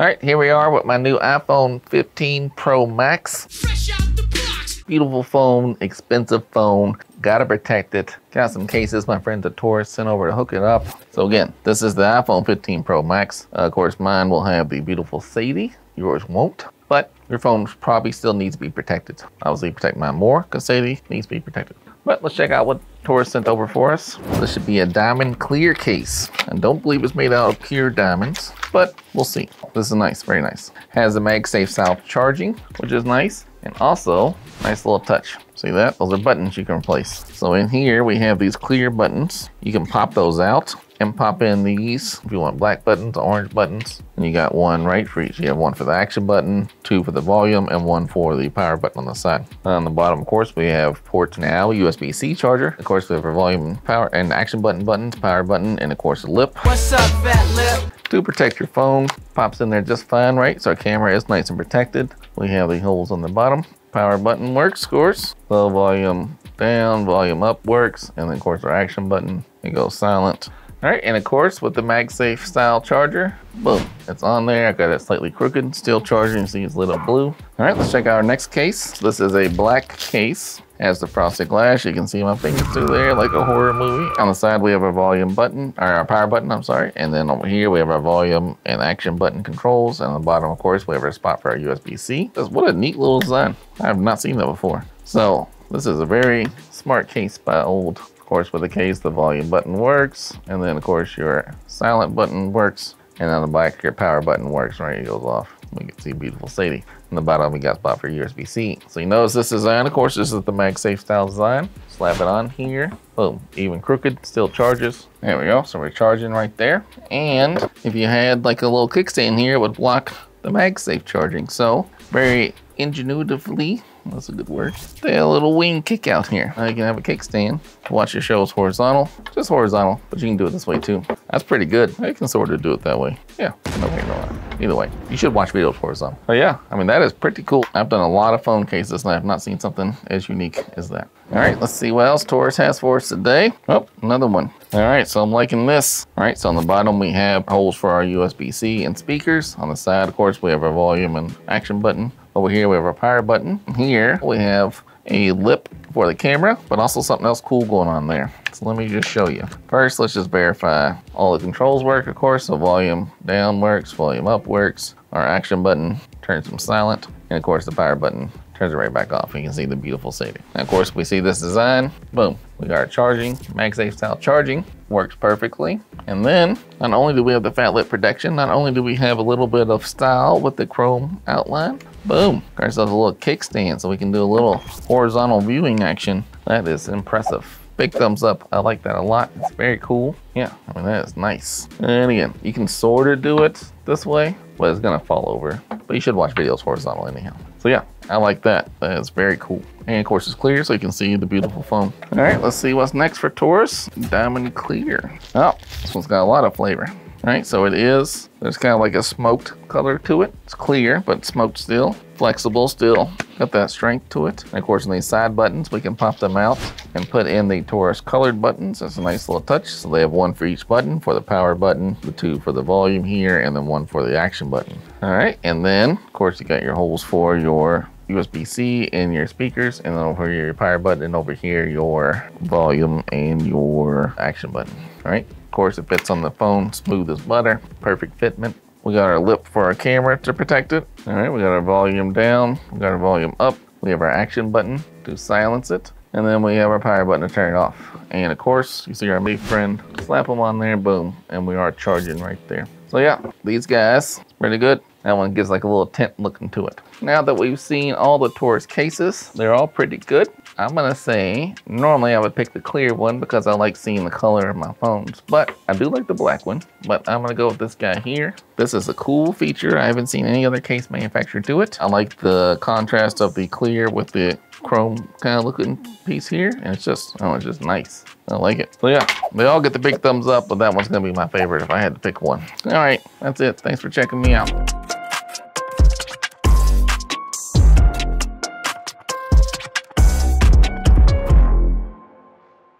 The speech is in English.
All right, here we are with my new iPhone 15 Pro Max. Beautiful phone, expensive phone. Gotta protect it. Got some cases my friend the TORRAS sent over to hook it up. So again, this is the iPhone 15 Pro Max. Uh, of course, mine will have the beautiful Sadie. Yours won't. But your phone probably still needs to be protected. Obviously, protect mine more because Sadie needs to be protected. But let's check out what TORRAS sent over for us. This should be a diamond clear case. I don't believe it's made out of pure diamonds, but we'll see. This is nice, very nice. Has a MagSafe style charging, which is nice. And also, nice little touch. See that? Those are buttons you can replace. So in here, we have these clear buttons. You can pop those out and pop in these if you want black buttons, orange buttons. And you got one right for each. You have one for the action button, two for the volume, and one for the power button on the side. On the bottom, of course, we have ports now, USB-C charger. Of course, we have our volume, power, and action button buttons, power button, and of course, the lip. What's up, fat lip? To protect your phone, pops in there just fine, right? So our camera is nice and protected. We have the holes on the bottom. Power button works, of course. Low volume down, volume up works. And then of course our action button, it goes silent. All right, and of course with the MagSafe style charger, boom, it's on there. I got it slightly crooked, still charging, see it's lit up blue. All right, let's check out our next case. This is a black case. Has the frosted glass. You can see my fingers through there like a horror movie. On the side, we have our volume button, or our power button, I'm sorry. And then over here, we have our volume and action button controls. And on the bottom, of course, we have our spot for our USB-C. What a neat little design. I have not seen that before. So this is a very smart case by old Of course, with the case, the volume button works. And then, of course, your silent button works. And on the back, your power button works, right? It goes off. We can see beautiful Sadie. In the bottom, we got spot for USB-C. So you notice this design, of course, this is the MagSafe style design. Slap it on here. Boom, even crooked, still charges. There we go, so we're charging right there. And if you had like a little kickstand here, it would block the MagSafe charging. So very ingenuitively that's a good word. Stay a little wing kick out here. Now you can have a kickstand to watch your shows horizontal. Just horizontal, but you can do it this way too. That's pretty good. I can sort of do it that way. Yeah, no way, no way. Either way, you should watch videos horizontal. But yeah, I mean, that is pretty cool. I've done a lot of phone cases and I have not seen something as unique as that. All right, let's see what else TORRAS has for us today. Oh, another one. All right, so I'm liking this. All right, so on the bottom we have holes for our USB-C and speakers. On the side, of course, we have our volume and action button. Over here we have our power button. Here we have a lip for the camera, but also something else cool going on there. So let me just show you. First, let's just verify all the controls work, of course. So volume down works, volume up works. Our action button turns them silent. And of course the power button turns it right back off. You can see the beautiful. And of course, we see this design, boom, we got our charging, MagSafe style charging, works perfectly. And then, not only do we have the fat lip protection, not only do we have a little bit of style with the chrome outline, boom, got ourselves a little kickstand so we can do a little horizontal viewing action. That is impressive. Big thumbs up. I like that a lot. It's very cool. Yeah, I mean, that is nice. And again, you can sort of do it this way, but it's gonna fall over. But you should watch videos horizontal anyhow. So yeah, I like that. That is very cool. And of course it's clear so you can see the beautiful foam. All right, let's see what's next for TORRAS. Diamond Clear. Oh, this one's got a lot of flavor. All right, so it is, there's kind of like a smoked color to it. It's clear, but smoked still. Flexible still. Got that strength to it. And of course, in these side buttons, we can pop them out and put in the TORRAS colored buttons. That's a nice little touch. So they have one for each button, for the power button, the two for the volume here, and then one for the action button. All right, and then, of course, you got your holes for your USB-C and your speakers, and then over here your power button, and over here your volume and your action button. All right, of course it fits on the phone, smooth as butter, perfect fitment. We got our lip for our camera to protect it. All right, we got our volume down, we got our volume up. We have our action button to silence it. And then we have our power button to turn it off. And of course, you see our big friend, slap them on there, boom, and we are charging right there. So yeah, these guys, pretty good. That one gives like a little tint looking to it. Now that we've seen all the TORRAS cases, they're all pretty good. I'm gonna say, normally I would pick the clear one because I like seeing the color of my phones, but I do like the black one, but I'm gonna go with this guy here. This is a cool feature. I haven't seen any other case manufacturer do it. I like the contrast of the clear with the chrome kind of looking piece here, and it's just, oh, it's just nice. I like it. So yeah, they all get the big thumbs up, but that one's gonna be my favorite if I had to pick one. All right, that's it. Thanks for checking me out.